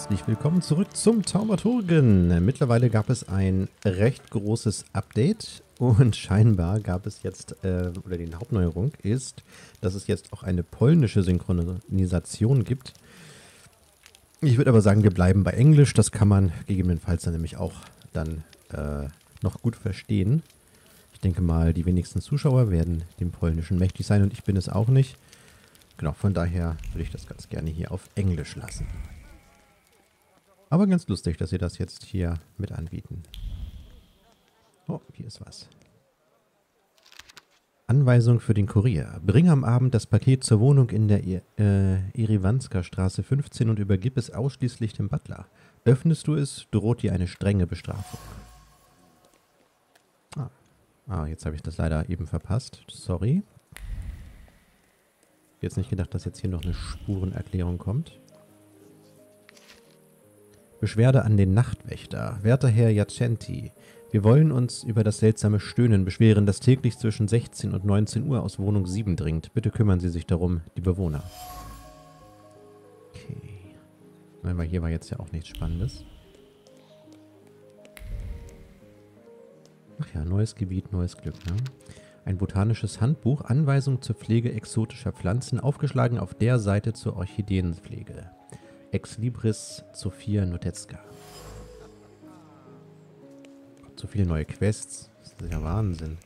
herzlich willkommen zurück zum Taumaturgen. Mittlerweile gab es ein recht großes Update und scheinbar gab es jetzt, äh, oder die Hauptneuerung ist, dass es jetzt auch eine polnische Synchronisation gibt. Ich würde aber sagen, wir bleiben bei Englisch. Das kann man gegebenenfalls dann nämlich auch dann äh, noch gut verstehen. Ich denke mal, die wenigsten Zuschauer werden dem Polnischen mächtig sein und ich bin es auch nicht. Genau, von daher würde ich das ganz gerne hier auf Englisch lassen. Aber ganz lustig, dass sie das jetzt hier mit anbieten. Oh, hier ist was. Anweisung für den Kurier. Bring am Abend das Paket zur Wohnung in der äh, Irivanska Straße 15 und übergib es ausschließlich dem Butler. Öffnest du es, droht dir eine strenge Bestrafung. Ah, ah jetzt habe ich das leider eben verpasst. Sorry. Jetzt nicht gedacht, dass jetzt hier noch eine Spurenerklärung kommt. Beschwerde an den Nachtwächter. Werter Herr Jacenti, wir wollen uns über das seltsame Stöhnen beschweren, das täglich zwischen 16 und 19 Uhr aus Wohnung 7 dringt. Bitte kümmern Sie sich darum, die Bewohner. Okay. Weil hier war jetzt ja auch nichts Spannendes. Ach ja, neues Gebiet, neues Glück, ne? Ein botanisches Handbuch, Anweisung zur Pflege exotischer Pflanzen, aufgeschlagen auf der Seite zur Orchideenpflege. Ex Libris Sophia Notetzka. So viele neue Quests. Das ist ja Wahnsinn.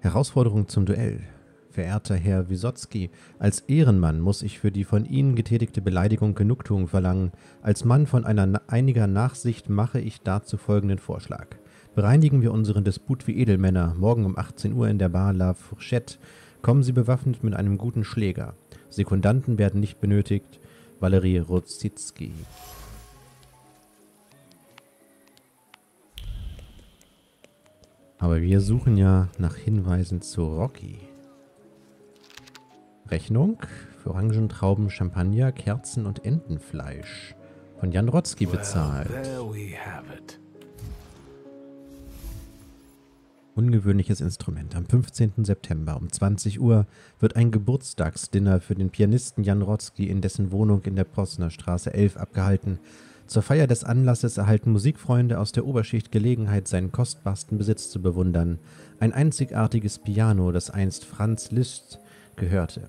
Herausforderung zum Duell. Verehrter Herr Wisotzki, als Ehrenmann muss ich für die von Ihnen getätigte Beleidigung Genugtuung verlangen. Als Mann von einer einiger Nachsicht mache ich dazu folgenden Vorschlag. Bereinigen wir unseren Disput wie Edelmänner. Morgen um 18 Uhr in der Bar La Fourchette. Kommen Sie bewaffnet mit einem guten Schläger. Sekundanten werden nicht benötigt. Valerie Rodzitzki. Aber wir suchen ja nach Hinweisen zu Rocky. Rechnung für Orangen, Trauben, Champagner, Kerzen und Entenfleisch. Von Jan Rotzki bezahlt. Ungewöhnliches Instrument. Am 15. September um 20 Uhr wird ein Geburtstagsdinner für den Pianisten Jan Rotzki in dessen Wohnung in der Posner Straße 11 abgehalten. Zur Feier des Anlasses erhalten Musikfreunde aus der Oberschicht Gelegenheit, seinen kostbarsten Besitz zu bewundern. Ein einzigartiges Piano, das einst Franz Liszt gehörte.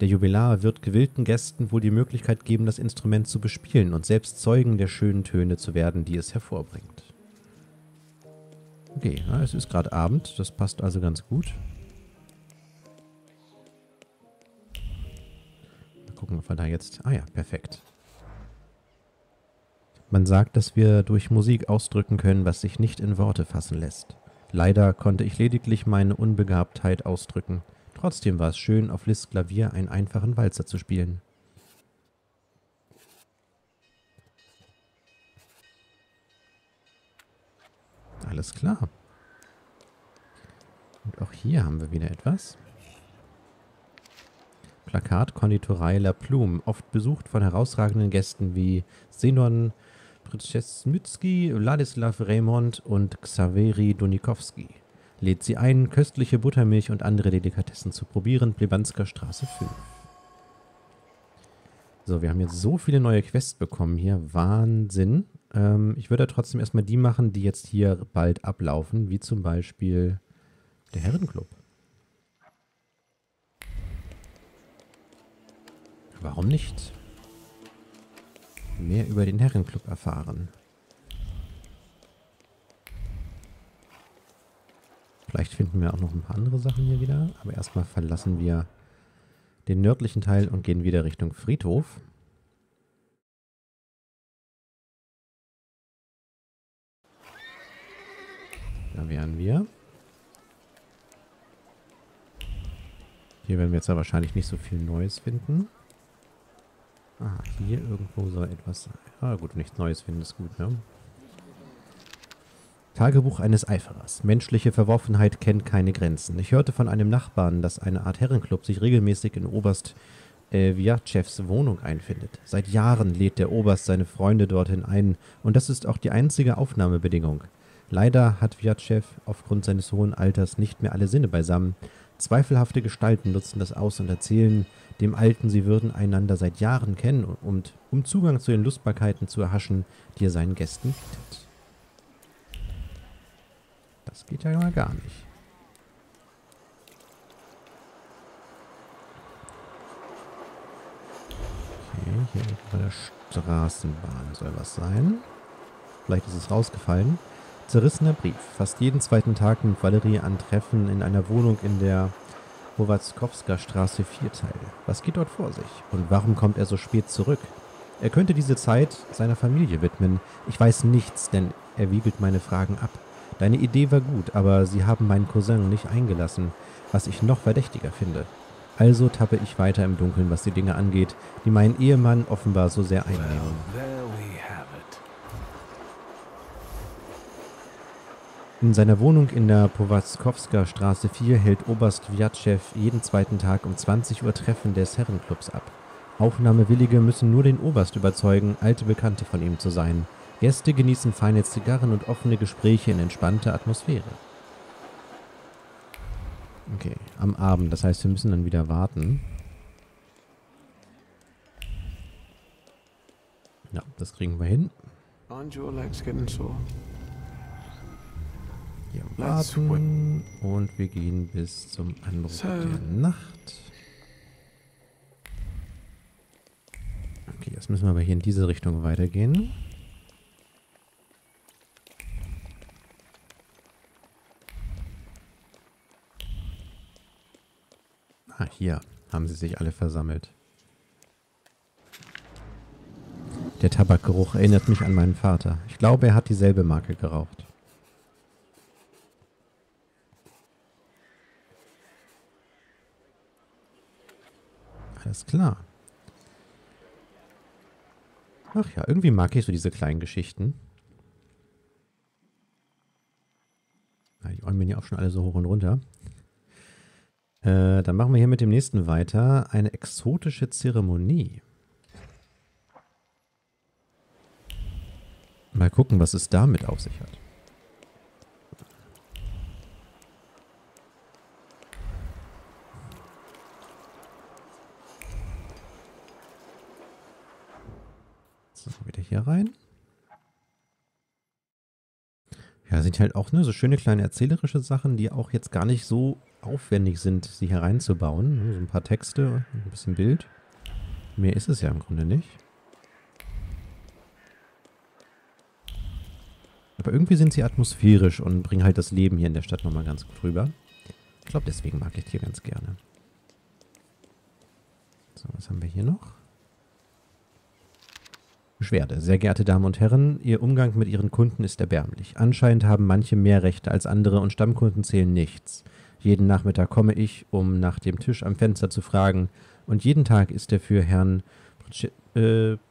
Der Jubilar wird gewillten Gästen wohl die Möglichkeit geben, das Instrument zu bespielen und selbst Zeugen der schönen Töne zu werden, die es hervorbringt. Okay, ja, es ist gerade Abend, das passt also ganz gut. Mal gucken, ob wir da jetzt... Ah ja, perfekt. Man sagt, dass wir durch Musik ausdrücken können, was sich nicht in Worte fassen lässt. Leider konnte ich lediglich meine Unbegabtheit ausdrücken. Trotzdem war es schön, auf Liszt's Klavier einen einfachen Walzer zu spielen. Alles klar. Und auch hier haben wir wieder etwas. Plakat Konditorei La Plume, oft besucht von herausragenden Gästen wie Zenon Przesmycki, Wladislaw Raymond und Xaveri Donikowski. Lädt sie ein, köstliche Buttermilch und andere Delikatessen zu probieren. Plebansker Straße 5. So, wir haben jetzt so viele neue Quests bekommen hier. Wahnsinn. Ähm, ich würde trotzdem erstmal die machen, die jetzt hier bald ablaufen, wie zum Beispiel der Herrenclub. Warum nicht? Mehr über den Herrenclub erfahren. Vielleicht finden wir auch noch ein paar andere Sachen hier wieder. Aber erstmal verlassen wir den nördlichen Teil und gehen wieder Richtung Friedhof. Da wären wir. Hier werden wir jetzt ja wahrscheinlich nicht so viel Neues finden. Ah, hier irgendwo soll etwas sein. Ah, gut, nichts Neues finden ist gut, ne? Tagebuch eines Eiferers. Menschliche Verworfenheit kennt keine Grenzen. Ich hörte von einem Nachbarn, dass eine Art Herrenclub sich regelmäßig in Oberst äh, Viatchevs Wohnung einfindet. Seit Jahren lädt der Oberst seine Freunde dorthin ein und das ist auch die einzige Aufnahmebedingung. Leider hat Viatchev aufgrund seines hohen Alters nicht mehr alle Sinne beisammen. Zweifelhafte Gestalten nutzen das aus und erzählen dem Alten, sie würden einander seit Jahren kennen, und, um Zugang zu den Lustbarkeiten zu erhaschen, die er seinen Gästen bietet. Das geht ja mal gar nicht. Okay, hier bei der Straßenbahn soll was sein. Vielleicht ist es rausgefallen. Zerrissener Brief. Fast jeden zweiten Tag nimmt Valerie an Treffen in einer Wohnung in der Wowatzkowska Straße 4 teil. Was geht dort vor sich? Und warum kommt er so spät zurück? Er könnte diese Zeit seiner Familie widmen. Ich weiß nichts, denn er wiegelt meine Fragen ab. Deine Idee war gut, aber sie haben meinen Cousin nicht eingelassen, was ich noch verdächtiger finde. Also tappe ich weiter im Dunkeln, was die Dinge angeht, die meinen Ehemann offenbar so sehr einnehmen. In seiner Wohnung in der Powazkowska Straße 4 hält Oberst Vjatschew jeden zweiten Tag um 20 Uhr Treffen des Herrenclubs ab. Aufnahmewillige müssen nur den Oberst überzeugen, alte Bekannte von ihm zu sein. Gäste genießen feine Zigarren und offene Gespräche in entspannter Atmosphäre. Okay, am Abend. Das heißt, wir müssen dann wieder warten. Ja, das kriegen wir hin. Hier warten und wir gehen bis zum Anbruch der Nacht. Okay, jetzt müssen wir aber hier in diese Richtung weitergehen. Ah, hier haben sie sich alle versammelt. Der Tabakgeruch erinnert mich an meinen Vater. Ich glaube, er hat dieselbe Marke geraucht. Alles klar. Ach ja, irgendwie mag ich so diese kleinen Geschichten. Die räumen ja auch schon alle so hoch und runter. Äh, dann machen wir hier mit dem nächsten weiter. Eine exotische Zeremonie. Mal gucken, was es damit auf sich hat. So, wieder hier rein. Ja, sind halt auch ne, so schöne kleine erzählerische Sachen, die auch jetzt gar nicht so aufwendig sind, sie hereinzubauen. So ein paar Texte, ein bisschen Bild. Mehr ist es ja im Grunde nicht. Aber irgendwie sind sie atmosphärisch und bringen halt das Leben hier in der Stadt nochmal ganz gut rüber. Ich glaube, deswegen mag ich hier ganz gerne. So, was haben wir hier noch? Beschwerde. Sehr geehrte Damen und Herren, Ihr Umgang mit Ihren Kunden ist erbärmlich. Anscheinend haben manche mehr Rechte als andere und Stammkunden zählen nichts. Jeden Nachmittag komme ich, um nach dem Tisch am Fenster zu fragen, und jeden Tag ist er für Herrn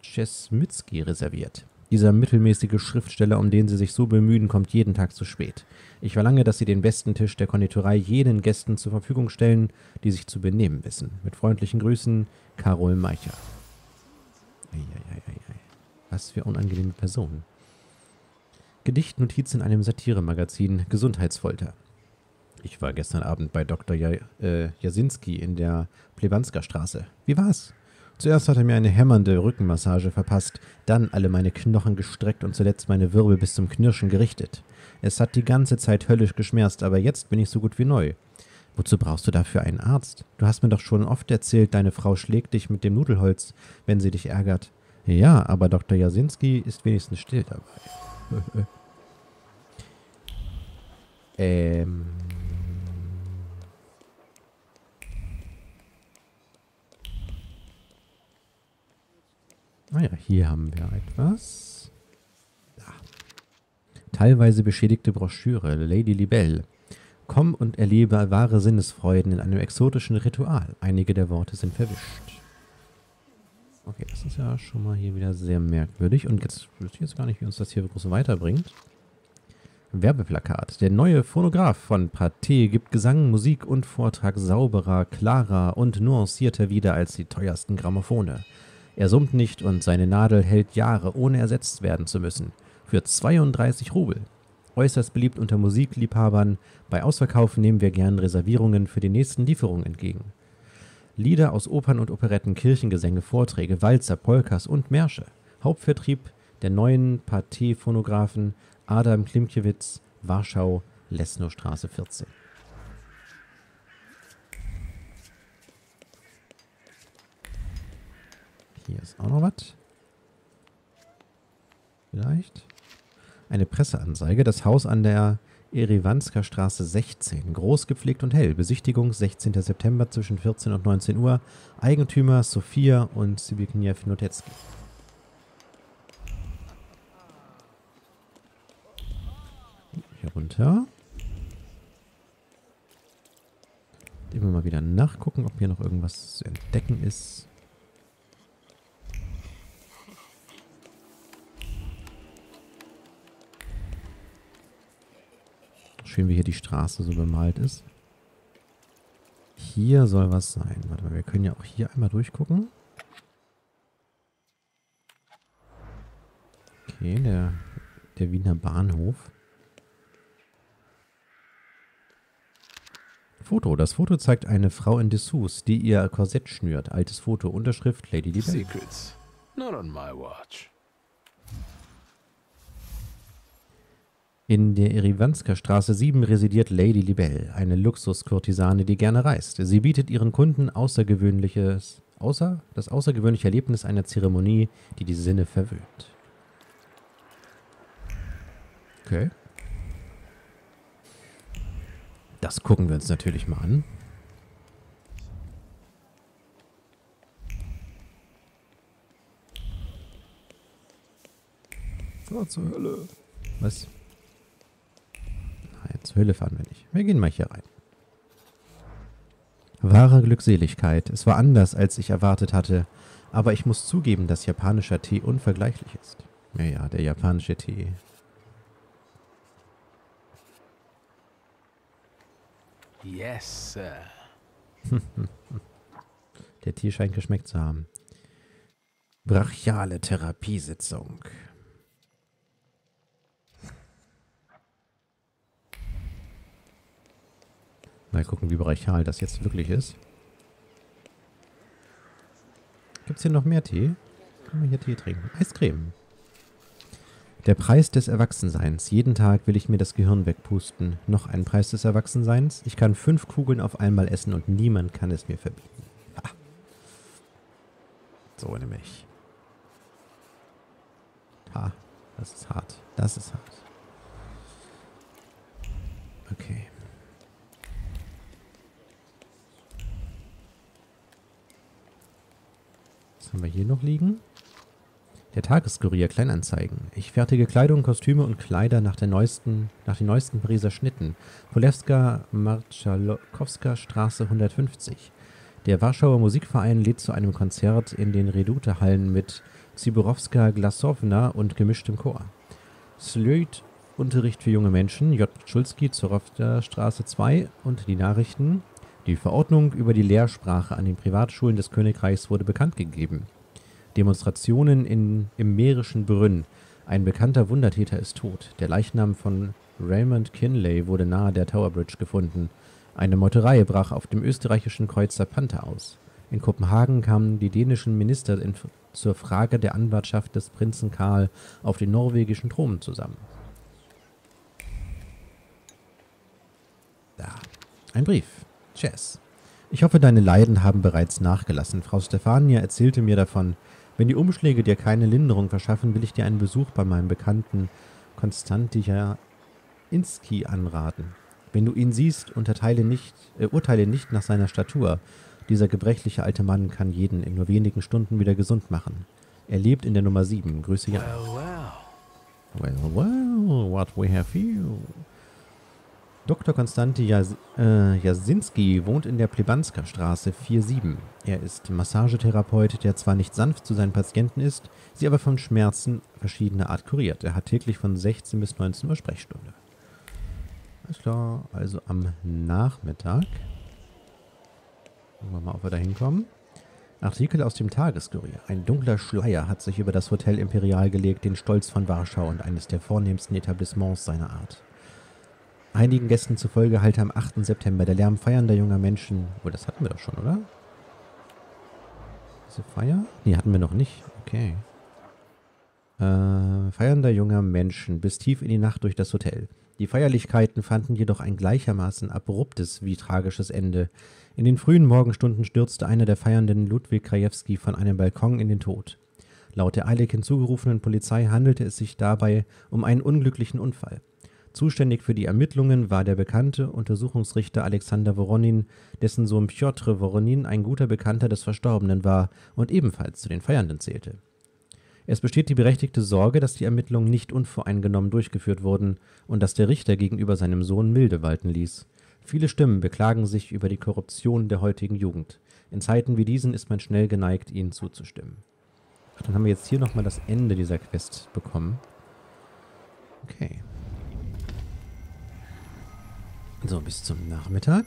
Czesmitsky äh, reserviert. Dieser mittelmäßige Schriftsteller, um den Sie sich so bemühen, kommt jeden Tag zu spät. Ich verlange, dass Sie den besten Tisch der Konditorei jenen Gästen zur Verfügung stellen, die sich zu benehmen wissen. Mit freundlichen Grüßen, Karol Meicher. Eieieiei. Was für unangenehme Personen. Gedichtnotiz in einem Satiremagazin Gesundheitsfolter. Ich war gestern Abend bei Dr. Ja, äh, Jasinski in der Plebanska Straße. Wie war's? Zuerst hat er mir eine hämmernde Rückenmassage verpasst, dann alle meine Knochen gestreckt und zuletzt meine Wirbel bis zum Knirschen gerichtet. Es hat die ganze Zeit höllisch geschmerzt, aber jetzt bin ich so gut wie neu. Wozu brauchst du dafür einen Arzt? Du hast mir doch schon oft erzählt, deine Frau schlägt dich mit dem Nudelholz, wenn sie dich ärgert. Ja, aber Dr. Jasinski ist wenigstens still dabei. ähm. Naja, ah hier haben wir etwas. Ja. Teilweise beschädigte Broschüre, Lady Libelle. Komm und erlebe wahre Sinnesfreuden in einem exotischen Ritual. Einige der Worte sind verwischt. Okay, das ist ja schon mal hier wieder sehr merkwürdig. Und jetzt wüsste ich jetzt gar nicht, wie uns das hier groß weiterbringt. Werbeplakat. Der neue Phonograph von Pathé gibt Gesang, Musik und Vortrag sauberer, klarer und nuancierter wieder als die teuersten Grammophone. Er summt nicht und seine Nadel hält Jahre, ohne ersetzt werden zu müssen. Für 32 Rubel. äußerst beliebt unter Musikliebhabern. Bei Ausverkauf nehmen wir gern Reservierungen für die nächsten Lieferungen entgegen. Lieder aus Opern und Operetten, Kirchengesänge, Vorträge, Walzer, Polkas und Märsche. Hauptvertrieb der neuen Pathé-Phonographen Adam Klimkiewicz, Warschau, Lesnowstraße 14. Hier ist auch noch was. Vielleicht. Eine Presseanzeige. Das Haus an der Erivanska Straße 16. Groß gepflegt und hell. Besichtigung 16. September zwischen 14 und 19 Uhr. Eigentümer Sophia und Zbigniew Notecki. Hier runter. Immer mal wieder nachgucken, ob hier noch irgendwas zu entdecken ist. Schön, wie hier die Straße so bemalt ist. Hier soll was sein. Warte mal, wir können ja auch hier einmal durchgucken. Okay, der, der Wiener Bahnhof. Foto. Das Foto zeigt eine Frau in Dessous, die ihr Korsett schnürt. Altes Foto. Unterschrift Lady Di Secrets. Not on my watch. In der Erivanska Straße 7 residiert Lady Libelle, eine Luxuskurtisane, die gerne reist. Sie bietet ihren Kunden außergewöhnliches, außer das außergewöhnliche Erlebnis einer Zeremonie, die die Sinne verwöhnt. Okay. Das gucken wir uns natürlich mal an. Fahr zur Hölle. Was? Zur Hölle fahren wir nicht. Wir gehen mal hier rein. Wahre Glückseligkeit. Es war anders, als ich erwartet hatte. Aber ich muss zugeben, dass japanischer Tee unvergleichlich ist. Ja, ja, der japanische Tee. Yes, sir. Der Tee scheint geschmeckt zu haben. Brachiale Therapiesitzung. Mal gucken, wie brachial das jetzt wirklich ist. Gibt es hier noch mehr Tee? Können wir hier Tee trinken? Eiscreme. Der Preis des Erwachsenseins. Jeden Tag will ich mir das Gehirn wegpusten. Noch ein Preis des Erwachsenseins. Ich kann fünf Kugeln auf einmal essen und niemand kann es mir verbieten. Ha. So nämlich. Ha, das ist hart. Das ist hart. Okay. Haben wir hier noch liegen? Der Tageskurier Kleinanzeigen. Ich fertige Kleidung, Kostüme und Kleider nach, der neuesten, nach den neuesten Pariser Schnitten. Polewska Marczalkowska Straße 150. Der Warschauer Musikverein lädt zu einem Konzert in den Redute-Hallen mit Ziburowska Glasowna und gemischtem Chor. Slöjd Unterricht für junge Menschen, J. Schulski, Zorowka Straße 2 und die Nachrichten. Die Verordnung über die Lehrsprache an den Privatschulen des Königreichs wurde bekannt gegeben. Demonstrationen in, im mährischen Brünn. Ein bekannter Wundertäter ist tot. Der Leichnam von Raymond Kinley wurde nahe der Tower Bridge gefunden. Eine Meuterei brach auf dem österreichischen Kreuzer Panther aus. In Kopenhagen kamen die dänischen Minister in, zur Frage der Anwartschaft des Prinzen Karl auf den norwegischen Thron zusammen. Da. Ein Brief. Chess. Ich hoffe, deine Leiden haben bereits nachgelassen. Frau Stefania erzählte mir davon. Wenn die Umschläge dir keine Linderung verschaffen, will ich dir einen Besuch bei meinem Bekannten Konstantier Inski anraten. Wenn du ihn siehst, unterteile nicht, äh, urteile nicht nach seiner Statur. Dieser gebrechliche alte Mann kann jeden in nur wenigen Stunden wieder gesund machen. Er lebt in der Nummer 7. Grüße Jan. Well, well. Well, well, what we have here. Dr. Konstantin Jas äh, Jasinski wohnt in der Plebanska Straße 47. Er ist Massagetherapeut, der zwar nicht sanft zu seinen Patienten ist, sie aber von Schmerzen verschiedener Art kuriert. Er hat täglich von 16 bis 19 Uhr Sprechstunde. Alles klar, also am Nachmittag. Gucken wir mal, ob wir da hinkommen. Artikel aus dem Tageskurier. Ein dunkler Schleier hat sich über das Hotel Imperial gelegt, den Stolz von Warschau und eines der vornehmsten Etablissements seiner Art. Einigen Gästen zufolge halte am 8. September der Lärm feiernder junger Menschen. Oh, das hatten wir doch schon, oder? Diese Feier? Nee, hatten wir noch nicht. Okay. Äh, feiernder junger Menschen bis tief in die Nacht durch das Hotel. Die Feierlichkeiten fanden jedoch ein gleichermaßen abruptes wie tragisches Ende. In den frühen Morgenstunden stürzte einer der Feiernden Ludwig Krajewski von einem Balkon in den Tod. Laut der eilig hinzugerufenen Polizei handelte es sich dabei um einen unglücklichen Unfall. Zuständig für die Ermittlungen war der bekannte Untersuchungsrichter Alexander Woronin, dessen Sohn Pjotr Woronin ein guter Bekannter des Verstorbenen war und ebenfalls zu den Feiernden zählte. Es besteht die berechtigte Sorge, dass die Ermittlungen nicht unvoreingenommen durchgeführt wurden und dass der Richter gegenüber seinem Sohn Milde walten ließ. Viele Stimmen beklagen sich über die Korruption der heutigen Jugend. In Zeiten wie diesen ist man schnell geneigt, ihnen zuzustimmen. Ach, dann haben wir jetzt hier nochmal das Ende dieser Quest bekommen. Okay. So, bis zum Nachmittag.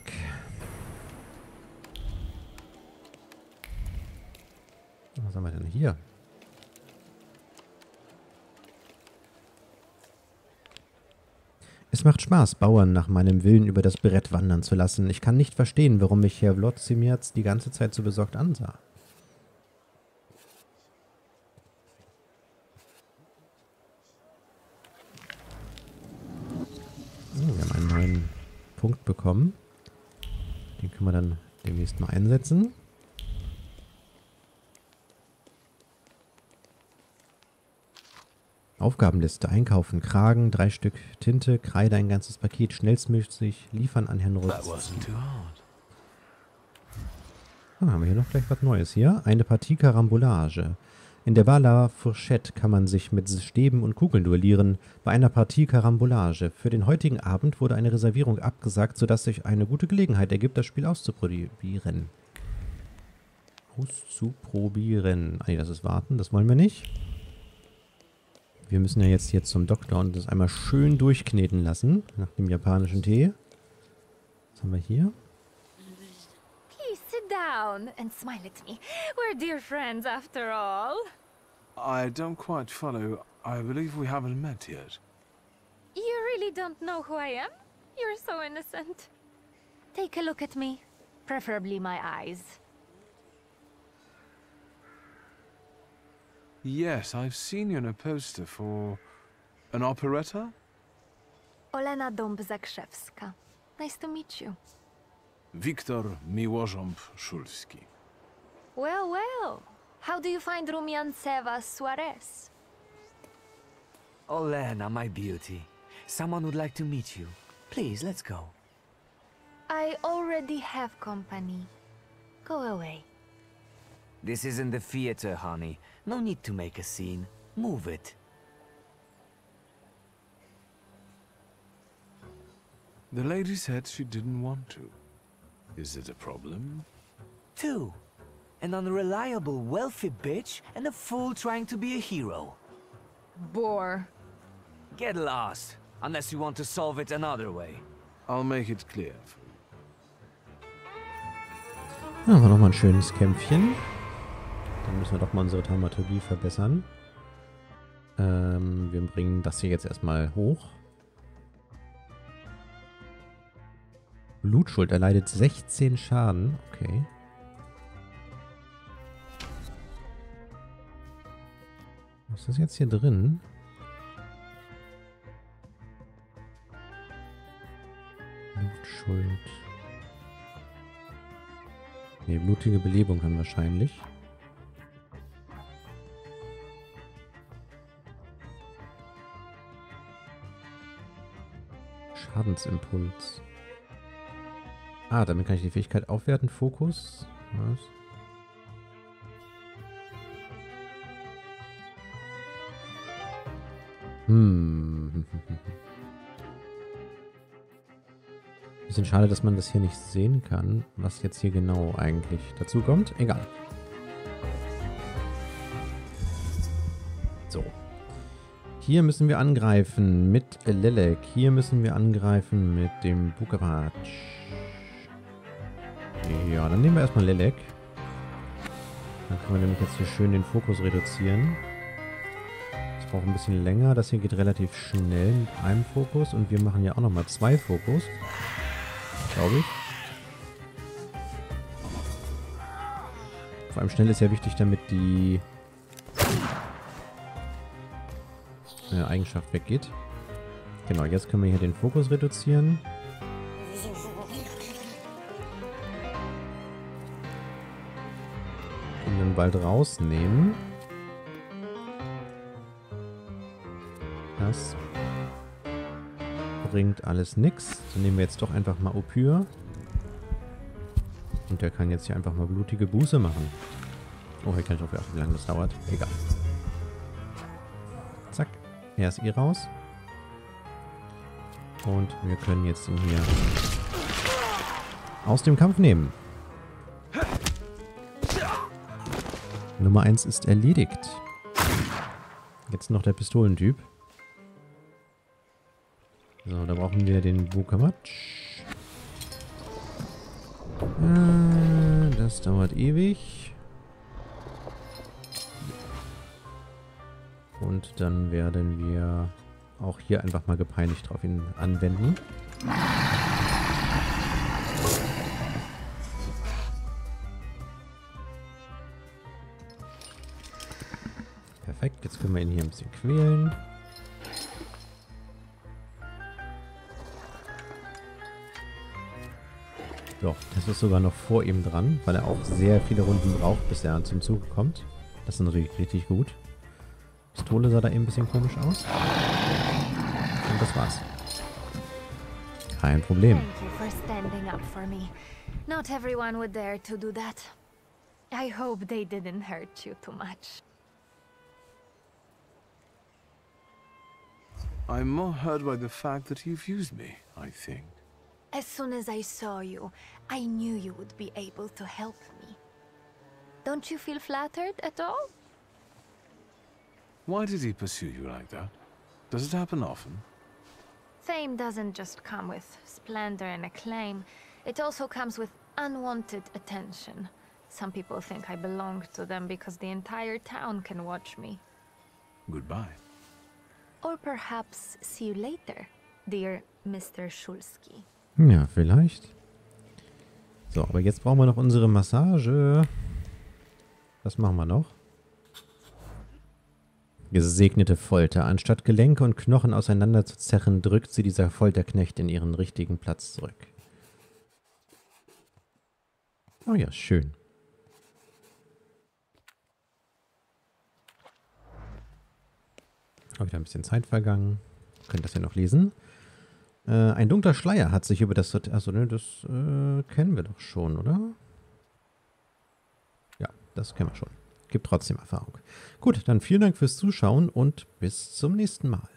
Was haben wir denn hier? Es macht Spaß, Bauern nach meinem Willen über das Brett wandern zu lassen. Ich kann nicht verstehen, warum mich Herr Vlodzimierz die ganze Zeit so besorgt ansah. Oh, wir haben einen neuen Punkt bekommen. Den können wir dann demnächst mal einsetzen. Aufgabenliste. Einkaufen. Kragen, drei Stück Tinte, Kreide, ein ganzes Paket. Schnellstmöglich liefern an Herrn Rutz. Ah, haben wir hier noch gleich was Neues hier. Eine Partie Karambolage. In der Vala Fourchette kann man sich mit Stäben und Kugeln duellieren. Bei einer Partie Karambolage. Für den heutigen Abend wurde eine Reservierung abgesagt, sodass sich eine gute Gelegenheit ergibt, das Spiel auszuprobieren. Auszuprobieren. Ah nee, das ist warten, das wollen wir nicht. Wir müssen ja jetzt hier zum Doktor und das einmal schön durchkneten lassen, nach dem japanischen Tee. Was haben wir hier? Down and smile at me. We're dear friends after all. I don't quite follow. I believe we haven't met yet. You really don't know who I am? You're so innocent. Take a look at me. Preferably my eyes. Yes, I've seen you in a poster for an operetta. Olena Dąb-Zakrzewska. Nice to meet you. Wiktor Miłożąb Szulski. Well, well. How do you find Rumianceva Suarez? Olena, my beauty. Someone would like to meet you. Please, let's go. I already have company. Go away. This isn't the theater, honey. No need to make a scene. Move it. The lady said she didn't want to. Is it a problem? Two. An unreliable, wealthy bitch and a fool trying to be a hero. Bore. Get lost. Unless you want to solve it another way. I'll make it clear. for you. Ja, haben wir nochmal ein schönes Kämpfchen. Dann müssen wir doch mal unsere Dramaturgie verbessern. Ähm, wir bringen das hier jetzt erstmal hoch. Blutschuld erleidet 16 Schaden. Okay. Was ist jetzt hier drin? Blutschuld. Ne, blutige Belebung haben wahrscheinlich. Schadensimpuls. Ah, damit kann ich die Fähigkeit aufwerten. Fokus. Was? Hm. Bisschen schade, dass man das hier nicht sehen kann, was jetzt hier genau eigentlich dazu kommt. Egal. So. Hier müssen wir angreifen mit Lelek. Hier müssen wir angreifen mit dem Bukawatsch. Ja, dann nehmen wir erstmal Lelek. Dann können wir nämlich jetzt hier schön den Fokus reduzieren. Das braucht ein bisschen länger. Das hier geht relativ schnell mit einem Fokus. Und wir machen ja auch nochmal zwei Fokus. Glaube ich. Vor allem schnell ist ja wichtig, damit die äh, Eigenschaft weggeht. Genau, jetzt können wir hier den Fokus reduzieren. Bald rausnehmen. Das bringt alles nichts. Dann nehmen wir jetzt doch einfach mal Opür. Und der kann jetzt hier einfach mal blutige Buße machen. Oh, hier kann ich auch wie lange das dauert. Egal. Zack. Er ist eh raus. Und wir können jetzt ihn hier aus dem Kampf nehmen. Nummer 1 ist erledigt. Jetzt noch der Pistolentyp. So, da brauchen wir den Wukamatsch. Äh, das dauert ewig. Und dann werden wir auch hier einfach mal gepeinigt drauf ihn anwenden. Quälen. So, das ist sogar noch vor ihm dran, weil er auch sehr viele Runden braucht, bis er zum Zug kommt. Das ist richtig gut. Pistole sah da eben ein bisschen komisch aus. Und das war's. Kein Problem. Not everyone would dare to do that. I hope they didn't hurt you too much. I'm more hurt by the fact that you've used me, I think. As soon as I saw you, I knew you would be able to help me. Don't you feel flattered at all? Why did he pursue you like that? Does it happen often? Fame doesn't just come with splendor and acclaim, it also comes with unwanted attention. Some people think I belong to them because the entire town can watch me. Goodbye. Or perhaps see you later, dear Mr. Schulski. Ja, vielleicht. So, aber jetzt brauchen wir noch unsere Massage. Was machen wir noch? Gesegnete Folter. Anstatt Gelenke und Knochen auseinander zu zerren, drückt sie dieser Folterknecht in ihren richtigen Platz zurück. Oh ja, schön. Auch wieder ein bisschen Zeit vergangen. Könnt das ja noch lesen. Äh, ein dunkler Schleier hat sich über das... Achso, ne, das äh, kennen wir doch schon, oder? Ja, das kennen wir schon. Gibt trotzdem Erfahrung. Gut, dann vielen Dank fürs Zuschauen und bis zum nächsten Mal.